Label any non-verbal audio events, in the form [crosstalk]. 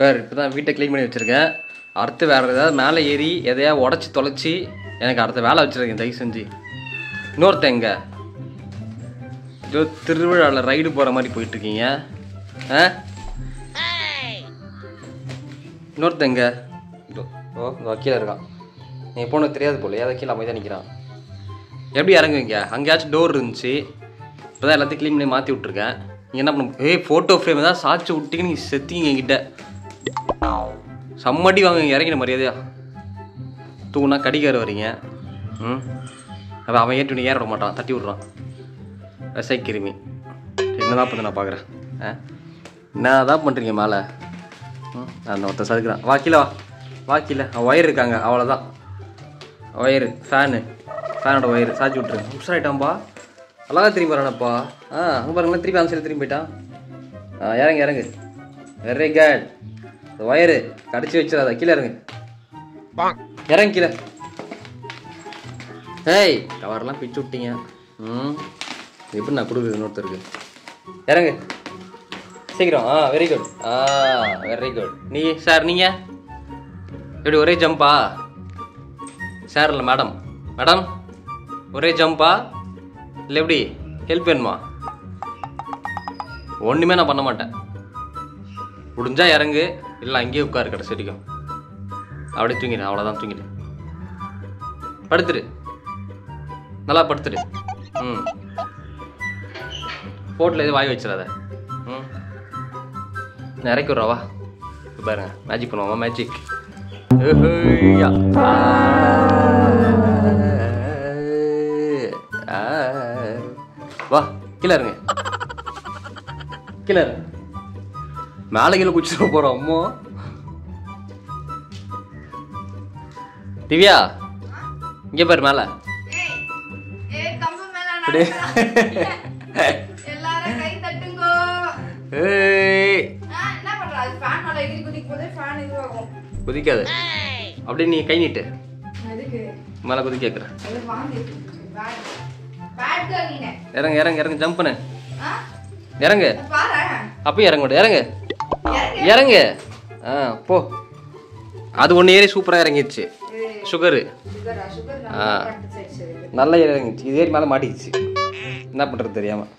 வேறு இப்போ தான் வீட்டை க்ளீன் பண்ணி வச்சுருக்கேன். அடுத்து வேறு ஏதாவது மேலே ஏறி எதையா உடச்சி தொலைச்சி எனக்கு அடுத்த வேலை வச்சுருக்கேன் தயவு செஞ்சு. இன்னொருத்தன் எங்கே? ஏதோ திருவிழாவில் ரைடு போகிற மாதிரி போயிட்டுருக்கீங்க. ஆ? இன்னொருத்தன் எங்கே? ஓ கீழே இருக்கான் நீ போனது தெரியாது போல ஏதாவது கீழே அமைதியாக நிற்கிறான் எப்படி இறங்குவீங்க? அங்கேயாச்சும் டோர் இருந்துச்சு. இப்போ தான் எல்லாத்தையும் க்ளீன் பண்ணி மாற்றி விட்ருக்கேன் நீங்கள் என்ன பண்ண ஏய் ஃபோட்டோ ஃப்ரேம் தான் சாய்ச்சி விட்டீங்க நீங்கள் செத்திங்க என்கிட்ட. சம்மடி வாங்க இறங்கின மரியாதையா? தூணா கடிக்கார வரீங்க ம்? அப்போ அவன் ஏற்றி ஏற விட மாட்டான்? தட்டி விட்றான். விசை கிருமி. என்னதான் பண்ண நான் பார்க்குறேன் ஆ? என்ன தான் பண்ணுறீங்க மேலே? ம்? அந்த ஒருத்தன் சதுக்கிறான். வாக்கில வா. வாக்கில அவன் ஒயர் இருக்காங்க. அவ்வளோதான் ஒயரு ஃபேனு ஃபேனோட ஒயரு சாய்ச்சி விட்ருங்க ஆகிட்டான்ப்பா அழகாக திரும்பி வரானப்பா. ஆ அங்கே பாருங்களேன். திருப்பி அந்த சைடு திரும்பி போயிட்டான். ஆ இறங்கு இறங்கு. வெரி குட் ஒயரு கடிச்சு வச்சிடாத. கீழே இறங்கு. இறங்கு கீழே. ஏய் கவர்லாம் பிச்சு விட்டீங்க. ம். எப்படி நான் கொடுக்குறது இன்னொருத்தருக்கு? இறங்கு. சீக்கிரம். ஆ வெரி குட் ஆ வெரி குட் நீ சார் நீங்கள் எப்படி ஒரே ஜம்பா சார் இல்லை மேடம் மேடம் ஒரே ஜம்பா இல்லை எப்படி? ஹெல்ப் வேணுமா? ஒன்றுமே நான் பண்ண மாட்டேன். முடிஞ்சா இறங்கு. இல்லை அங்கேயே உட்காரு கடை வரைக்கும். அப்படியே தூங்கிடு அவ்வளோதான் தூங்கிடு. படுத்துடு நல்லா படுத்துடு ம். போட்டில் எதுவும் வாய் வச்சிடாத. ம். நான் இறக்கி விட்றவா பாருங்க மேஜிக் பண்ணுவோமா மேஜிக் வா கீழே இருங்க. கீழே இருங்க. மேலே கீழே குச்சிட்டு போகிறோம் அம்மா. திவ்யா இங்கே பாரு மேலே. [laughs] குதிக்காது. அப்படியே நீ கை நீட்டு? மேலே குதி நீனு. இறங்க இறங்க இறங்க ஜம்ப் பண்ணு? இறங்கு. அப்பயும் இறங்க இறங்கு. இறங்கு. ஆ போ. அது ஒன்று ஏறி சூப்பராக இறங்கிடுச்சு. சுகரு ஆ? நல்லா இறங்கிடுச்சு. இது ஏறி மேலே மாட்டிக்கிச்சு. என்ன பண்ணுறது தெரியாமல்